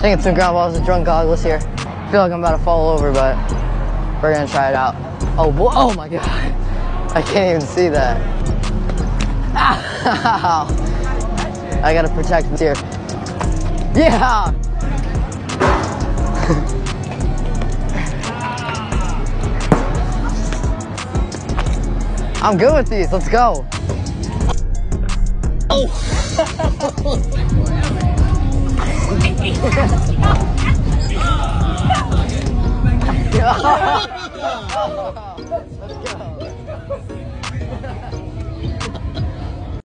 Taking some ground balls with drunk goggles here. I feel like I'm about to fall over, but we're gonna try it out. Oh, boy. oh my god. I can't even see that. Ow. I gotta protect here. Yeah! I'm good with these. Let's go. Oh. Let's go.